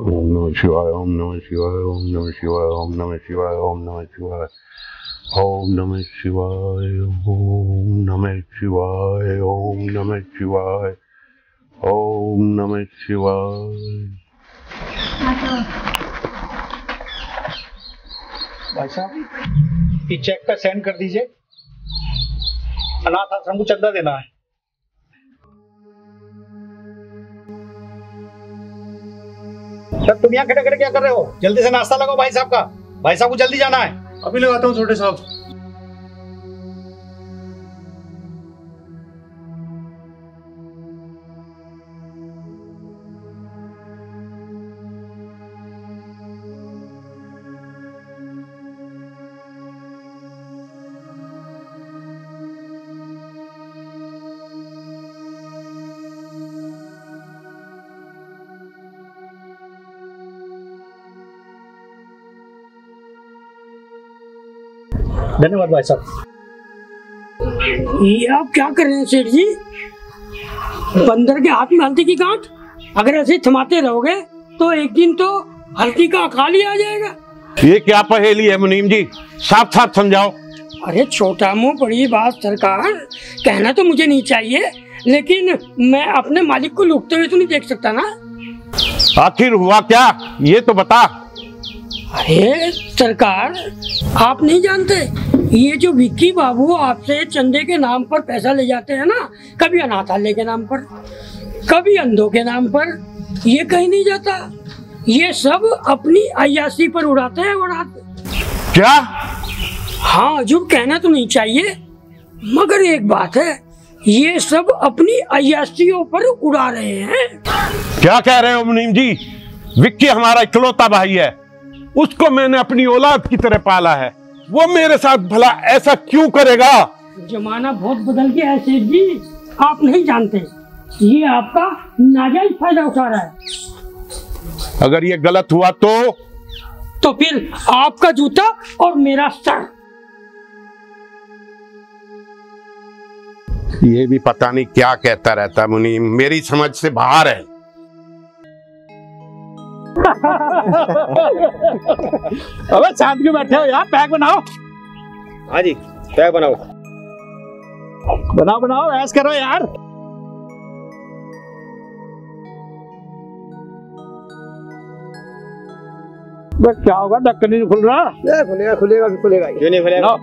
ओम नमः शिवाय ओम नमः शिवाय ओम नमः शिवाय ओम नमः शिवाय ओम नमः शिवाय ओम नमः शिवाय ओम नमः शिवाय ओम नमः शिवाय ओम नमः शिवाय भाई साहब, ये चेक पे सेंड कर दीजिए। अनाथ आश्रम को चंदा देना है। सर तुम यहाँ खड़े खड़े क्या कर रहे हो? जल्दी से नाश्ता लगाओ भाई साहब का। भाई साहब को जल्दी जाना है। अभी लगाता हूँ, छोटे साहब। धन्यवाद भाई साहब। ये आप क्या कर रहे हैं सेठ जी? बंदर के हाथ में हल्दी की गांठ? अगर ऐसे थमाते रहोगे तो एक दिन तो हल्दी का अकाल ही आ जाएगा। ये क्या पहेली है मुनीम जी? साफ़ साफ़ समझाओ। अरे छोटा मुँह बड़ी बात सरकार। कहना तो मुझे नहीं चाहिए लेकिन मैं अपने मालिक को लुटते हुए तो नहीं देख सकता ना। आखिर हुआ क्या? ये तो बता। अरे सरकार आप नहीं जानते? ये जो विक्की बाबू आपसे चंदे के नाम पर पैसा ले जाते हैं ना कभी अनाथालय के नाम पर कभी अंधों के नाम पर ये कहीं नहीं जाता। ये सब अपनी अयासी पर उड़ाते हैं उड़ाते क्या? हाँ जो कहना तो नहीं चाहिए मगर एक बात है ये सब अपनी अयासियों पर उड़ा रहे हैं। क्या कह रहे हो मुनीम जी? विक्की हमारा इकलौता भाई है। उसको मैंने अपनी औलाद की तरह पाला है। वो मेरे साथ भला ऐसा क्यों करेगा? जमाना बहुत बदल गया है सेठ जी। आप नहीं जानते। ये आपका नाजायज फ़ायदा उठा रहा है। अगर ये गलत हुआ तो? तो फिर आपका जूता और मेरा सर। ये भी पता नहीं क्या कहता रहता मुनीम। मेरी समझ से बाहर है। अबे शांत क्यों बैठे हो यार? पैक बनाओ। हाँ जी पैक बनाओ। बनाओ बनाओ ऐस करो यार। क्या होगा? ढक्कन नहीं खुल रहा। खुलेगा खुलेगा खुलेगा क्यों नहीं खुलेगा?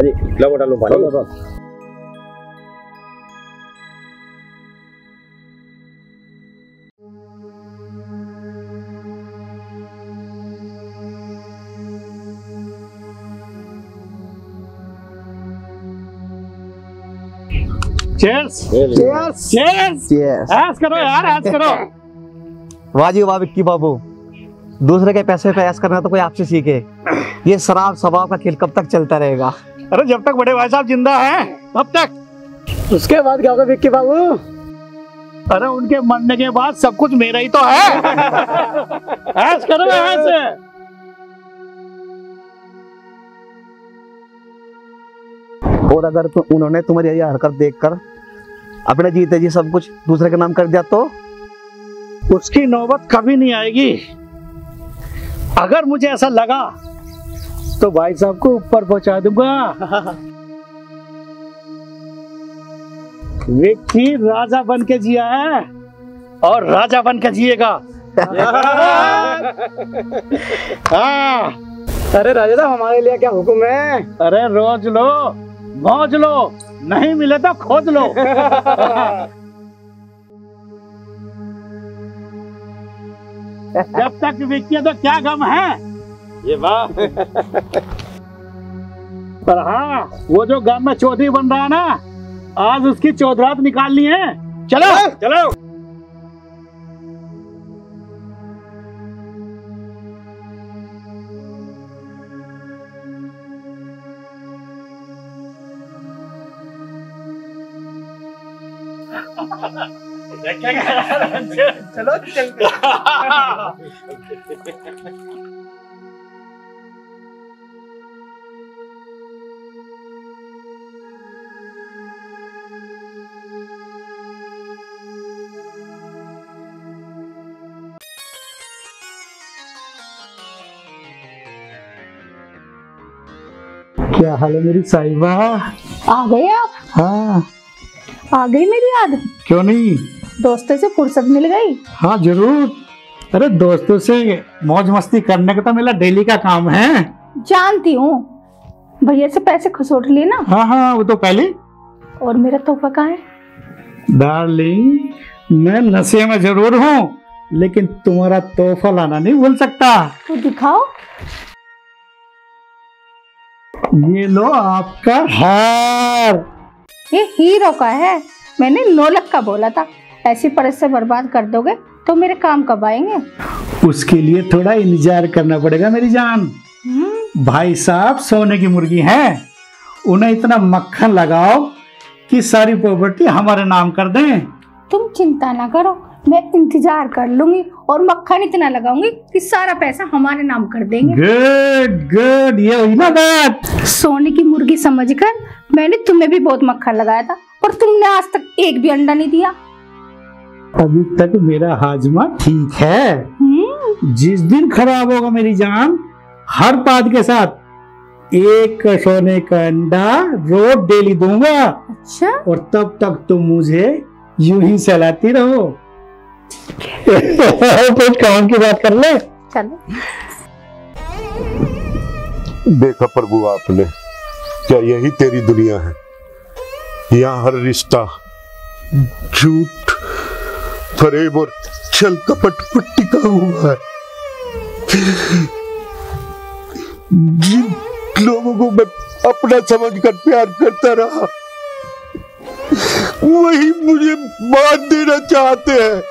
अरे लो डालो पानी चेयर्स चेयर्स चेयर्स ऐस करो यार ऐस करो। वाह जी वाह विक्की बाबू। दूसरे के पैसे पे ऐस करना तो कोई आपसे सीखे। ये शराब स्वभाव का खेल कब तक चलता रहेगा? अरे जब तक बड़े भाई साहब ज़िंदा हैं तब तक। उसके बाद क्या होगा विक्की बाबू? अरे उनके मरने के बाद सब कुछ मेरा ही तो है। ऐस करो ऐसे और अगर तो उन्होंने तुम्हारी ये हरकत देखकर अपने जीते जी सब कुछ दूसरे के नाम कर दिया तो? उसकी नौबत कभी नहीं आएगी। अगर मुझे ऐसा लगा तो भाई साहब को ऊपर पहुँचा दूँगा। विक्की राजा बन के जिया है और राजा बन के जिएगा। हाँ। अरे राजा साहब हमारे लिए क्या हुक्म है? अरे रोज लो मौज लो नहीं मिले तो खोज लो। जब तक विक्की तो क्या गम है? ये वाह। पर हाँ वो जो गाँव में चौधरी बन रहा है ना आज उसकी चौधरात निकालनी है। चलो चलो। चलो। चलते क्या हाल है मेरी साहिबा? आ गए आप? हाँ। आ गई मेरी याद? क्यों नहीं? दोस्तों से फुर्सत मिल गई? हाँ ज़रूर। अरे दोस्तों से मौज मस्ती करने का तो मेरा डेली का काम है। जानती हूँ। भैया से पैसे खसोट लिए ना? हाँ हाँ वो तो पहले। और मेरा तोहफा कहाँ है? डार्लिंग मैं नशे में ज़रूर हूँ लेकिन तुम्हारा तोहफा लाना नहीं भूल सकता। तो दिखाओ। ये लो आपका। हार। ये हीरो का है। मैंने नौ लाख का बोला था। ऐसी परस से बर्बाद कर दोगे तो मेरे काम कब आएँगे? उसके लिए थोड़ा इंतज़ार करना पड़ेगा मेरी जान। हम्म, भाई साहब सोने की मुर्गी हैं। उन्हें इतना मक्खन लगाओ कि सारी प्रॉपर्टी हमारे नाम कर दें। तुम चिंता ना करो। मैं इंतज़ार कर लूँगी और मक्खन इतना लगाऊँगी कि सारा पैसा हमारे नाम कर देंगे। गुड गुड ये हुई ना बात। सोने की मुर्गी समझकर मैंने तुम्हें भी बहुत मक्खन लगाया था और तुमने आज तक एक भी अंडा नहीं दिया। अभी तक मेरा हाजमा ठीक है। हम्म, जिस दिन खराब होगा मेरी जान हर पाद के साथ एक सोने का अंडा रोज डेली दूँगा। अच्छा। और तब तक तुम मुझे यूँ ही सहलाती रहो। कुछ काम की बात कर ले? चलो। देखा प्रभु आपने क्या यही तेरी दुनिया है? यहाँ हर रिश्ता झूठ फरेब और छल कपट पर टिका हुआ है। जिन लोगों को मैं अपना समझकर प्यार करता रहा वही मुझे मार देना चाहते हैं।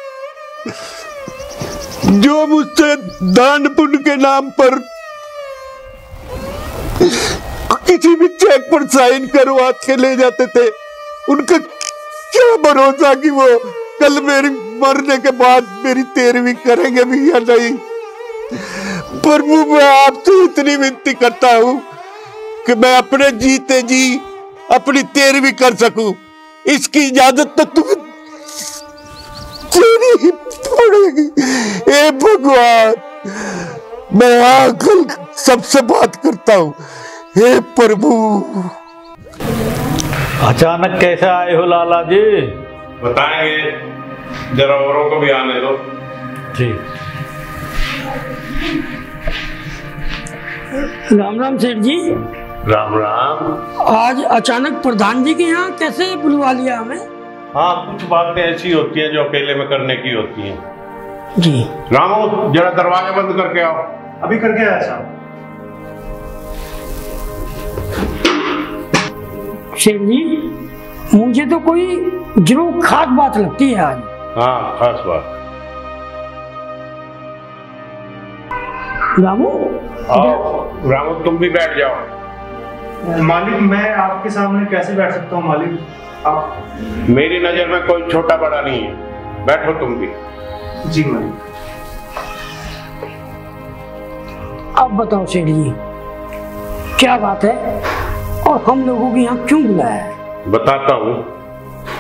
जो मुझसे दान पुण्य के नाम पर किसी भी चेक पर साइन करवा के ले जाते थे, उनका क्या भरोसा कि वो कल मेरी मरने के बाद मेरी तेरहवीं करेंगे भी या नहीं? प्रभु मैं आपसे इतनी विनती करता हूँ कि मैं अपने जीते जी अपनी तेरहवीं कर सकूँ। इसकी इजाज़त तो तुम्हें देनी ही ए भगवान मैं आकर सबसे बात करता हूँ। हे प्रभु। अचानक कैसे आए हो लाला जी? बताएँगे जरा औरों को भी आने दो। ठीक। राम राम सेठ जी। राम राम। आज अचानक प्रधान जी के यहाँ कैसे बुलवा लिया हमें? हाँ कुछ बातें ऐसी होती हैं जो अकेले में करने की होती हैं। जी। रामो जरा दरवाज़ा बंद करके आओ। अभी करके आया साहब। जी मुझे तो कोई ज़रूर खास बात लगती है आज। हाँ खास बात। रामू? आओ रामो तुम भी बैठ जाओ। मालिक मैं आपके सामने कैसे बैठ सकता हूँ मालिक? आप मेरी नज़र में कोई छोटा बड़ा नहीं है। बैठो तुम भी। जी मालिक अब बताओ सेठ जी क्या बात है? और हम लोगों को यहाँ क्यों बुलाया है? बताता हूँ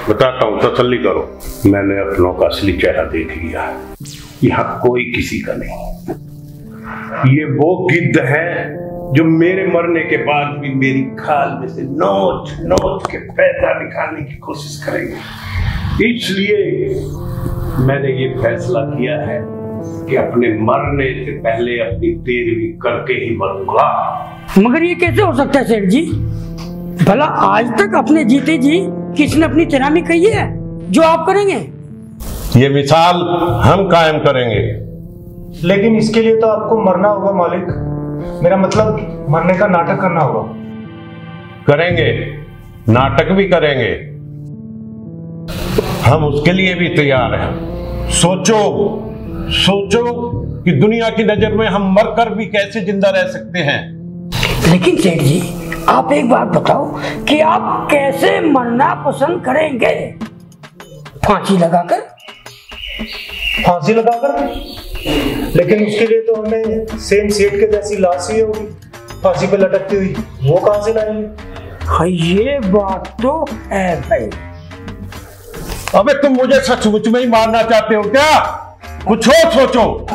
बताता हूँ तसल्ली करो। मैंने अपनों का असली चेहरा देख लिया यहाँ कोई किसी का नहीं। ये वो गिद्ध है जो मेरे मरने के बाद भी मेरी खाल में से नोच नोच के पैसा निकालने की कोशिश करेंगे। इसलिए मैंने ये फैसला किया है कि अपने मरने से पहले अपनी तेरहवीं करके ही मरूँगा। मगर ये कैसे हो सकता है सेठ जी? भला आज तक अपने जीते जी किसने अपनी तेरामी कही है जो आप करेंगे? ये मिसाल हम कायम करेंगे। लेकिन इसके लिए तो आपको मरना होगा मालिक। मेरा मतलब मरने का नाटक करना होगा। करेंगे नाटक भी करेंगे। हम उसके लिए भी तैयार हैं। सोचो सोचो कि दुनिया की नज़र में हम मरकर भी कैसे ज़िंदा रह सकते हैं। लेकिन सेठ जी आप एक बात बताओ कि आप कैसे मरना पसंद करेंगे? फांसी लगाकर? फांसी लगाकर? लेकिन उसके लिए तो हमें सेम सेठ के जैसी लाश ही होगी। फांसी पे लटकती हुई वो कहाँ से लाएँगे? हाँ ये बात तो है भाई। अबे तुम मुझे सचमुच में ही मारना चाहते हो क्या? कुछ और सोचो।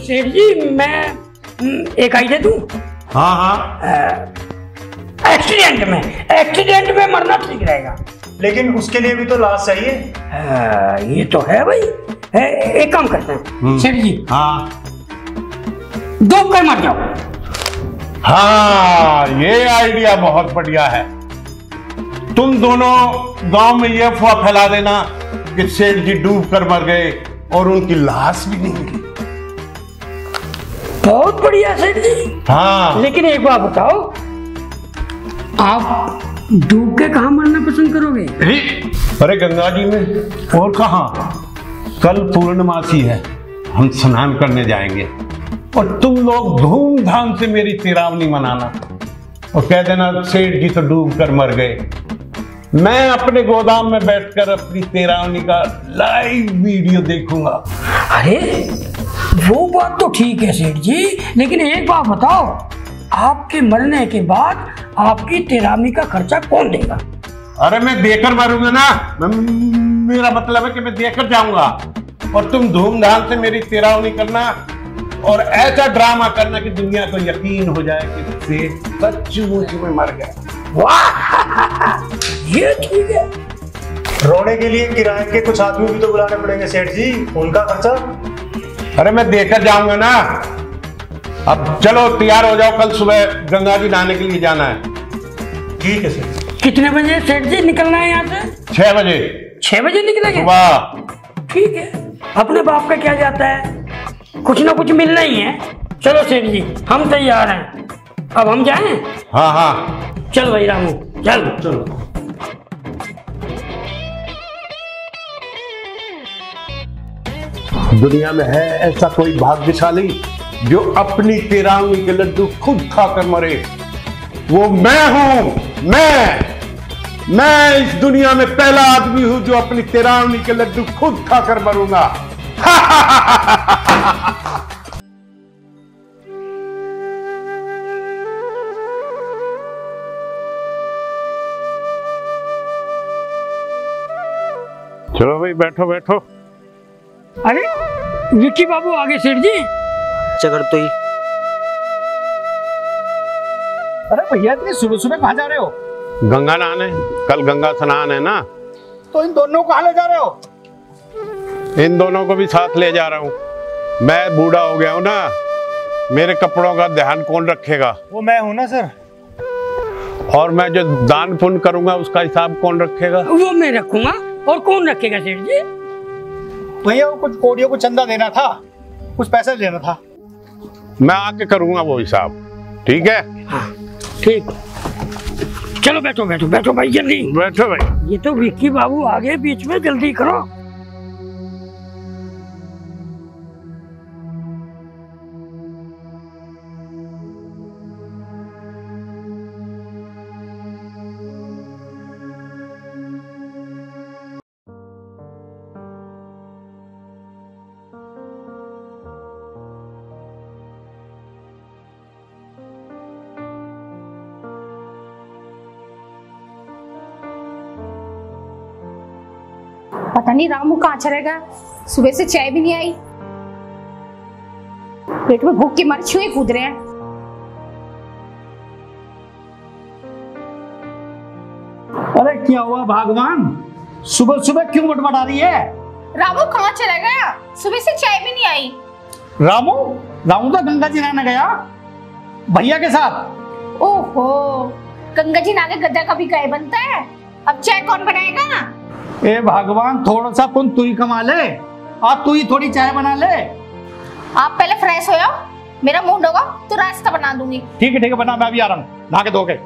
सेठ जी मैं हम्म, एक आइडिया दूँ? हाँ हाँ। एक्सीडेंट में एक्सीडेंट में मरना ठीक रहेगा। लेकिन उसके लिए भी तो लाश चाहिए। हाँ, ये तो है भाई। ए, एक काम करते हैं। सेठ जी हाँ। दो पे मर जाओ। हाँ ये आइडिया बहुत बढ़िया है। तुम दोनों गाँव में ये अफवाह फैला देना कि सेठ जी डूब कर मर गए और उनकी लाश भी नहीं मिली। बहुत बढ़िया सेठ जी। हाँ। लेकिन एक बात बताओ आप डूब के कहा मरना पसंद करोगे? अरे गंगा जी में। और कहा? कल पूर्णमासी है हम स्नान करने जाएँगे। और तुम लोग धूमधाम से मेरी तिरावनी मनाना। और कह देना सेठ जी तो डूब कर मर गए। मैं अपने गोदाम में बैठकर अपनी तेरावनी का लाइव वीडियो देखूँगा। अरे वो बात तो ठीक है सेठ जी लेकिन एक बात बताओ आपके मरने के बाद आपकी तेरामी का खर्चा कौन देगा? अरे मैं देकर मरूँगा ना। मेरा मतलब है कि मैं देकर जाऊँगा। और तुम धूमधाम से मेरी तेरावनी करना और ऐसा ड्रामा करना कि दुनिया को यकीन हो जाए कि सेठ सचमुच में मर गया। वाह! ये ठीक है। रोने के लिए किराए के कुछ आदमी भी तो बुलाने पड़ेंगे सेठ जी। उनका खर्चा? अरे मैं देकर जाऊँगा ना। अब चलो तैयार हो जाओ कल सुबह गंगा जी नहाने के लिए जाना है। ठीक है सेठ कितने बजे सेठ जी निकलना है यहाँ से? छह बजे। छह बजे निकलेंगे? सुबह ठीक है। अपने बाप का क्या जाता है? कुछ ना कुछ मिलना ही है। चलो सेठ जी हम तैयार हैं। अब हम जाएँ? हाँ हाँ। चल भाई रामू चल। चलो। दुनिया में है ऐसा कोई भाग्यशाली जो अपनी तिरांगी के लड्डू खुद खाकर मरे? वो मैं हूँ, मैं मैं इस दुनिया में पहला आदमी हूँ जो अपनी तिरावनी के लड्डू खुद खाकर मरूँगा। चलो भाई बैठो बैठो। अरे विक्की बाबू आगे सेठ जी। चकर तो ही। अरे भैया इतनी सुबह सुबह कहाँ जा रहे हो? गंगा नहाने कल गंगा स्नान है ना। तो इन दोनों को कहाँ ले जा रहे हो? इन दोनों को भी साथ ले जा रहा हूँ। मैं बूढ़ा हो गया हूँ ना। मेरे कपड़ों का ध्यान कौन रखेगा? वो मैं हूँ ना सर। और मैं जो दान पुण्य करूँगा उसका हिसाब कौन रखेगा? वो मैं रखूँगा। और कौन रखेगा सेठ जी? भैया वो कुछ कोडियों को चंदा देना था। कुछ पैसे लेना था। मैं आके करूँगा वो हिसाब। ठीक है ठीक। चलो बैठो बैठो बैठो भाई जल्दी। बैठो भाई। ये तो विक्की बाबू आगे बीच में जल्दी करो। पता नहीं रामू कहाँ चला गया सुबह से चाय भी नहीं आई। पेट में भूख की मर छुए कूद रहे हैं। अरे क्या हुआ भगवान? सुबह सुबह क्यों बटबटा रही है? रामू कहाँ चला गया? सुबह से चाय भी नहीं आई। रामू रामू तो गंगा जी नहाने गया। भैया के साथ? ओहो गंगा जी नागे गद्दा कभी गए बनता है? अब चाय कौन बनाएगा? ए भगवान थोड़ा सा पुन तू ही कमा ले। आप तू ही थोड़ी चाय बना ले। आप पहले फ्रेश हो जाओ। मेरा मूड होगा तो रास्ता बना दूँगी। ठीक है ठीक है बना मैं भी आ रहा हूँ। नहा के धो के।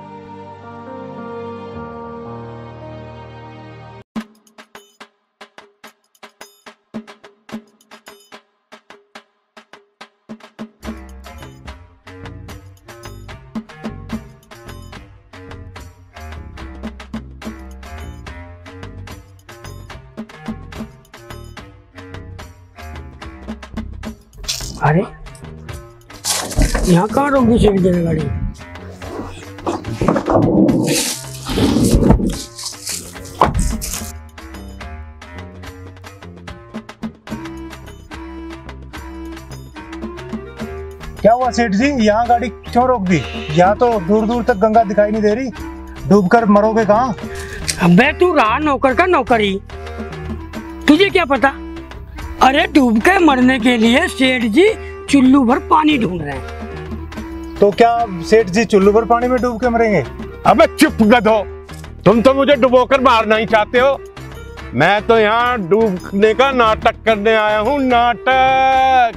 यहाँ कहाँ रोक दी सेठ जी गाड़ी? क्या हुआ सेठ जी? यहाँ गाड़ी क्यों रोक दी? यहाँ तो दूर दूर तक गंगा दिखाई नहीं दे रही। डूबकर मरोगे कहाँ? अबे तू रहा नौकर का नौकरी। तुझे क्या पता? अरे डूब के मरने के लिए सेठ जी चुल्लू भर पानी ढूंढ रहे हैं। तो क्या सेठ जी चुल्लू पर पानी में डूब के मरेंगे? अबे चुप गधो। तुम तो मुझे डुबोकर मारना ही चाहते हो। मैं तो यहाँ डूबने का नाटक करने आया हूँ नाटक।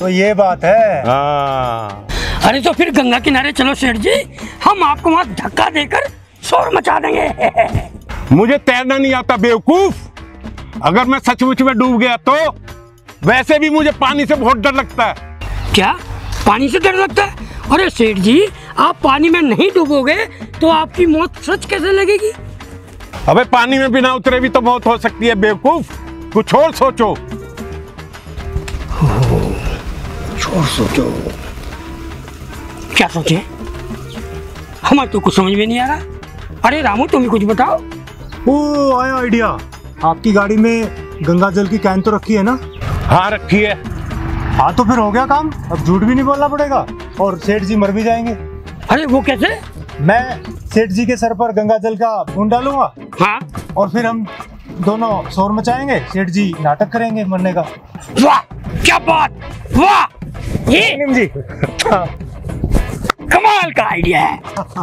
तो ये बात है। हाँ। अरे तो फिर गंगा किनारे चलो सेठ जी। हम आपको वहाँ धक्का देकर शोर मचा देंगे। मुझे तैरना नहीं आता बेवकूफ़। अगर मैं सचमुच में डूब गया तो? वैसे भी मुझे पानी से बहुत डर लगता है। क्या? पानी से डर लगता है? अरे सेठ जी आप पानी में नहीं डूबोगे तो आपकी मौत सच कैसे लगेगी? अबे पानी में बिना उतरे भी तो मौत हो सकती है बेवकूफ़। कुछ और सोचो। और सोचो। क्या सोचे? हमारे तो कुछ समझ में नहीं आ रहा। अरे रामू तुम्हें कुछ बताओ। ओ आया आइडिया। आपकी गाड़ी में गंगा जल की कैन तो रखी है ना? हाँ रखी है। हाँ तो फिर हो गया काम। अब झूठ भी नहीं बोलना पड़ेगा और सेठ जी मर भी जाएँगे। अरे वो कैसे? मैं सेठ जी के सर पर गंगा जल का बूंद डालूँगा हाँ। और फिर हम दोनों शोर मचाएँगे सेठ जी नाटक करेंगे मरने का। वाह क्या बात! वाह! ये नीम जी। कमाल का आइडिया है।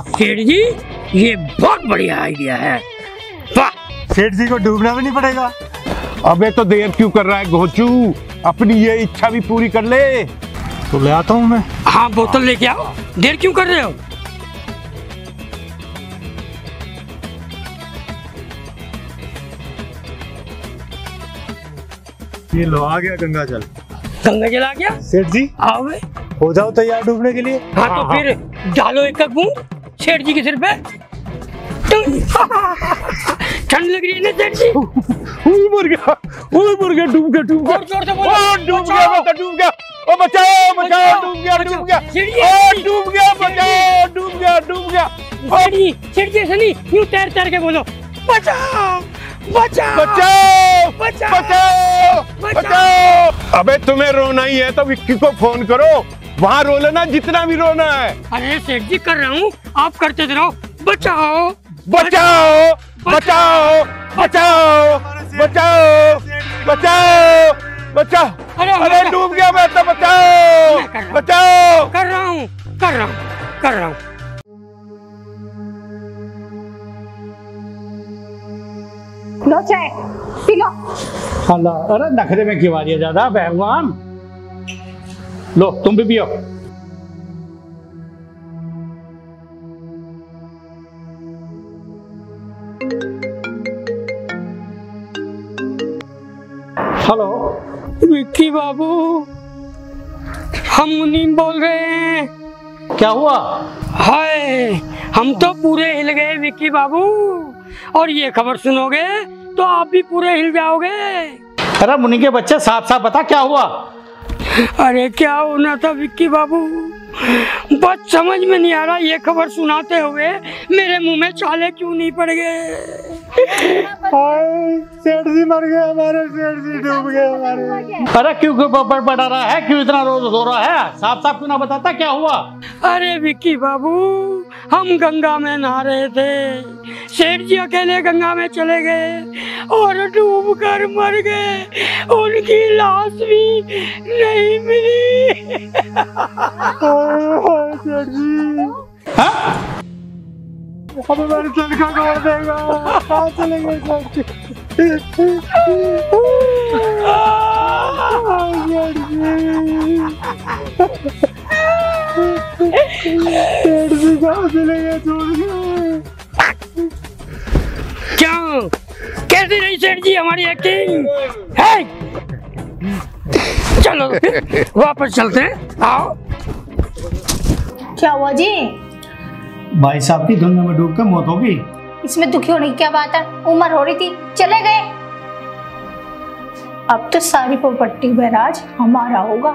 सेठ जी ये बहुत बढ़िया आइडिया है। वाह! सेठ जी को डूबना भी नहीं पड़ेगा। अबे तो देर क्यों कर रहा है घोचू अपनी ये इच्छा भी पूरी कर ले। तो ले आता हूँ मैं। हाँ बोतल लेके आओ। देर क्यों कर रहे हो? ये लो आ गया गंगा जल। गंगा जल आ गया? सेठ जी। आओ बे। हो जाओ तैयार डूबने के लिए। हाँ तो फिर डालो एक बूंद सेठ जी के सिर पे। ठंड लग रही है ना सेठ जी? मर गया ओए मर गया डूब गया। डूब गया डूब गया बता डूब गया। ओ बचाओ। बचाओ डूब गया डूब गया। ओ डूब गया बचाओ डूब गया डूब गया। सेठ जी नहीं यूँ तैर तैर के बोलो। बचाओ बचाओ बचाओ बचाओ बचाओ बचाओ। अबे तुम्हें रोना ही है तो विक्की को फ़ोन करो। वहाँ रो लेना जितना भी रोना है। अरे सेठ जी कर रहा हूँ। आप करते रहो। बचाओ। बचाओ बचाओ बचाओ। बचाओ बचाओ बचाओ। अरे, डूब गया मैं तो बचाओ मैं कर रहा हूँ। बचाओ। कर रहा हूँ कर रहा हूँ कर रहा हूँ। लो चाय पी लो अल्लाह अरे नखरे में क्यों आ रही है ज़्यादा भगवान? लो तुम भी पियो। हेलो। विक्की बाबू हम मुनीम बोल रहे हैं। क्या हुआ? हाय हम तो पूरे हिल गए विक्की बाबू। और ये खबर सुनोगे तो आप भी पूरे हिल जाओगे। अरे मुनि के बच्चे साफ़ साफ़ बता क्या हुआ? अरे क्या होना था विक्की बाबू? बस समझ में नहीं आ रहा ये खबर सुनाते हुए मेरे मुँह में चाले क्यों नहीं पड़ गए? सेठ जी मर गए हमारे सेठ जी डूब गए हमारे। अरे क्यों क्यों बड़ बड़ा रहा है? क्यों इतना रोज रो रहा है? साफ़ साफ़ क्यों ना बताता क्या हुआ? अरे विक्की बाबू हम गंगा में नहा रहे थे। सेठ जी अकेले गंगा में चले गए और डूब कर मर गए। उनकी लाश भी नहीं मिली। सेठ जी अब हमारी तनख्वाह कौन देगा कहाँ चले गए के क्यों? कैसी रही सेठ जी हमारी एक्टिंग है चलो, वापस चलते हैं। आओ। क्या हुआ जी? भाई साहब की गंगा में डूब कर मौत होगी इसमें दुखी होने की क्या बात है? उम्र हो रही थी चले गए। अब तो सारी प्रॉपर्टी बैराज हमारा होगा।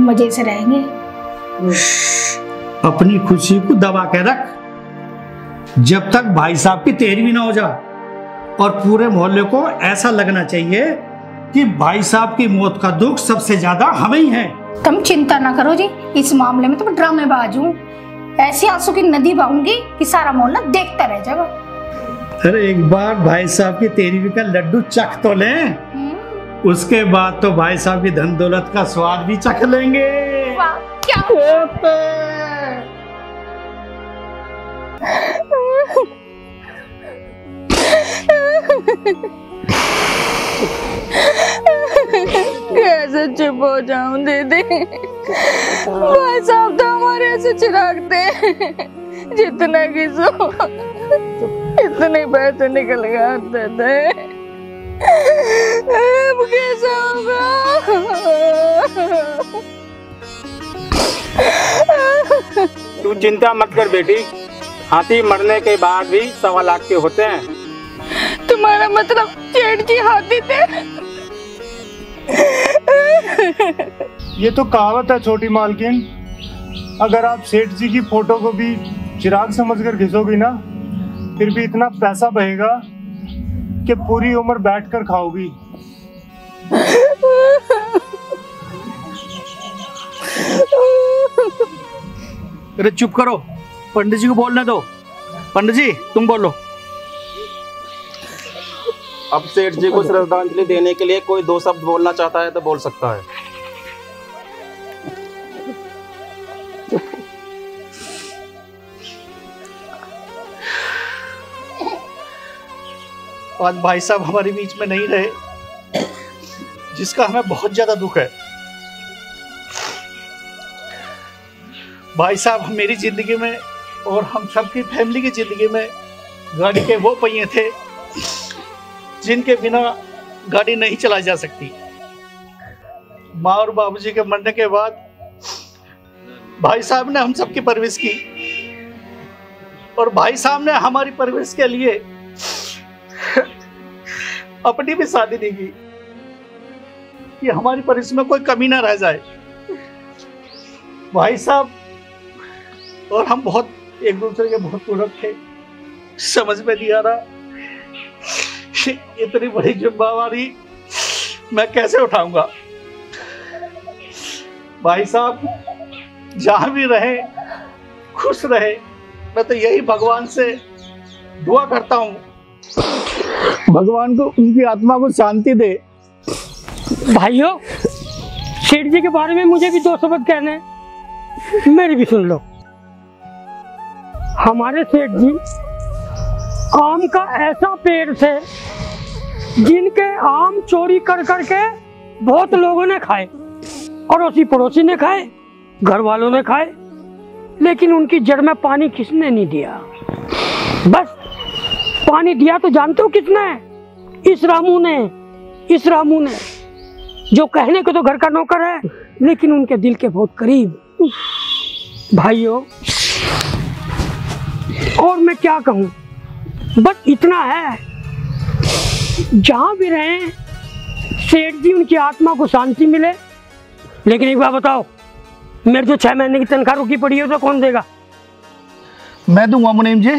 मज़े से रहेंगे। अपनी खुशी को दबा के रख। जब तक भाई साहब की तेरहवीं ना हो जा। और पूरे मोहल्ले को ऐसा लगना चाहिए कि भाई साहब की मौत का दुख सबसे ज़्यादा हमें ही है। तुम चिंता ना करो जी इस मामले में तुम ड्रामेबाज हूँ। ऐसी आँसू की नदी बहूँगी कि सारा मोहल्ला देखता रह जाएगा। अरे एक बार भाई साहब की तेरहवीं का लड्डू चख तो लें। हम्म, उसके बाद तो भाई साहब की धन दौलत का स्वाद भी चख लेंगे। क्या कैसे चुप हो जाऊँ दीदी? भाई साहब तो हमारे ऐसे चिराग थे जितना किसो इतने पैसे निकल गए थे। अब कैसा होगा? तू चिंता मत कर बेटी। हाथी मरने के बाद भी सवा लाख के होते हैं। तुम्हारा मतलब जेठ जी हाथी थे? ये तो कहावत है छोटी मालकिन। अगर आप सेठ जी की फ़ोटो को भी चिराग समझकर घिसोगी ना, फिर भी इतना पैसा बहेगा कि पूरी उम्र बैठकर खाओगी। अरे चुप करो। पंडित जी को बोलने दो। पंडित जी, तुम बोलो। अब सेठ जी को श्रद्धांजलि देने के लिए कोई दो शब्द बोलना चाहता है तो बोल सकता है। आज भाई साहब हमारे बीच में नहीं रहे जिसका हमें बहुत ज़्यादा दुख है। भाई साहब मेरी ज़िंदगी में और हम सबकी फैमिली की ज़िंदगी में गाड़ी के वो पहिए थे जिनके बिना गाड़ी नहीं चलाई जा सकती। माँ और बाबूजी के मरने के बाद भाई साहब ने हम सबकी परवरिश की। और भाई साहब ने हमारी परवरिश के लिए अपनी भी शादी नहीं की कि हमारी परवरिश में कोई कमी ना रह जाए। भाई साहब और हम बहुत एक दूसरे के बहुत पूरक थे, समझ में नहीं आ रहा। इतनी बड़ी जिम्मेवारी मैं कैसे उठाऊँगा? भाई साहब, जहाँ भी रहे, खुश रहे। मैं तो यही भगवान से दुआ करता हूँ। भगवान को, उनकी आत्मा को शांति दे। भाइयों सेठ जी के बारे में मुझे भी दो शब्द कहने हैं। मेरी भी सुन लो। हमारे सेठ जी, आम का ऐसा पेड़ थे जिनके आम चोरी कर करके बहुत लोगों ने खाए अड़ोसी पड़ोसी ने खाए घर वालों ने खाए, लेकिन उनकी जड़ में पानी किसने नहीं दिया? बस, पानी दिया तो जानते हो किसने? इस रामू ने इस रामू ने, जो कहने को तो घर का नौकर है, लेकिन उनके दिल के बहुत करीब। भाइयों, और मैं क्या कहूँ? बस इतना है। जहाँ भी रहे सेठ जी उनकी आत्मा को शांति मिले। लेकिन एक बात बताओ मेरे जो छह महीने की तनख्वाह रुकी पड़ी है तो कौन देगा? मैं दूँगा मुनीम जी।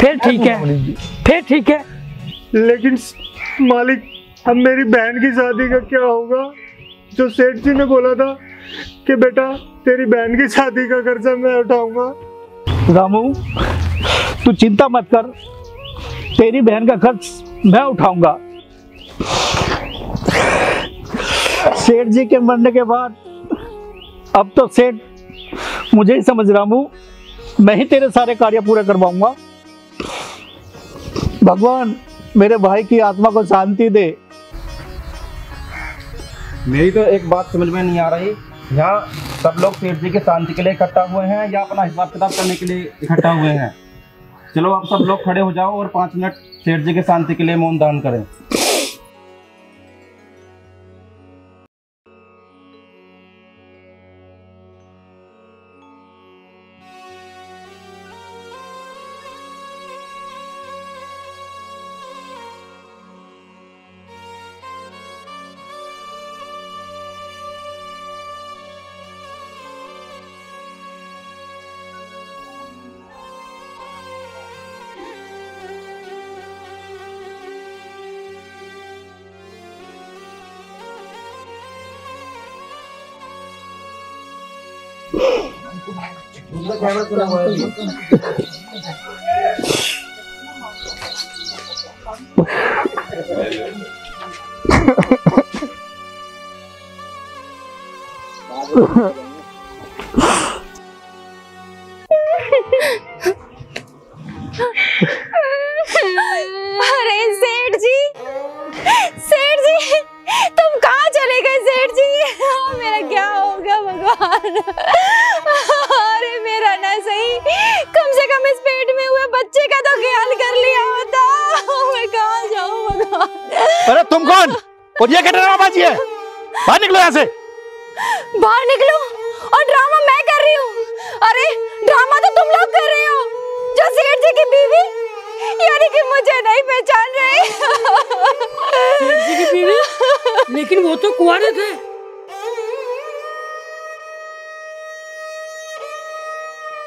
फिर ठीक है फिर ठीक है। लेकिन मालिक अब मेरी बहन की शादी का क्या होगा? जो सेठ जी ने बोला था कि बेटा तेरी बहन की शादी का खर्चा मैं उठाऊँगा। रामू तू चिंता मत कर। तेरी बहन का खर्च मैं उठाऊँगा। सेठ जी के मरने के बाद, अब तो सेठ, मुझे ही समझ रामू मैं ही तेरे सारे कार्य पूरे करवाऊँगा। भगवान, मेरे भाई की आत्मा को शांति दे। मेरी तो एक बात समझ में नहीं आ रही। यहाँ सब लोग सेठ जी के शांति के लिए इकट्ठा हुए हैं या अपना हिसाब किताब करने के लिए इकट्ठा हुए हैं? चलो आप सब लोग खड़े हो जाओ और पाँच मिनट सेठ जी के शांति के लिए मौन दान करें। अरे और ये क्या ड्रामा बाजी है? बाहर निकलो यहाँ से। बाहर निकलो और ड्रामा मैं कर रही हूँ। अरे ड्रामा तो तुम लोग कर रहे हो। जो सेठ जी की बीवी यानी कि मुझे नहीं पहचान रही। सेठ जी की बीवी? लेकिन वो तो कुआरे थे